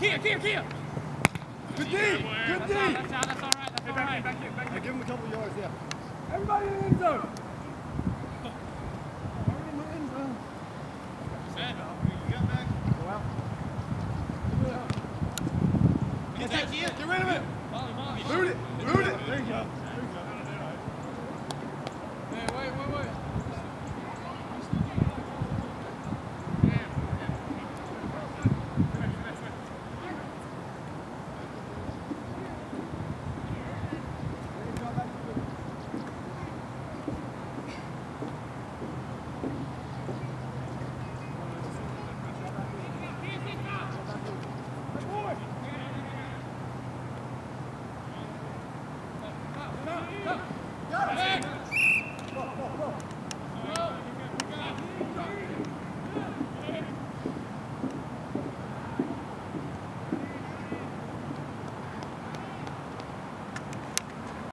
Kia, Kia, Kia! Good D! Good D! That's, all, that's, that's all right, that's all right. Give him a couple yards, yeah. Everybody in the end zone! Get rid of it. Go. Go.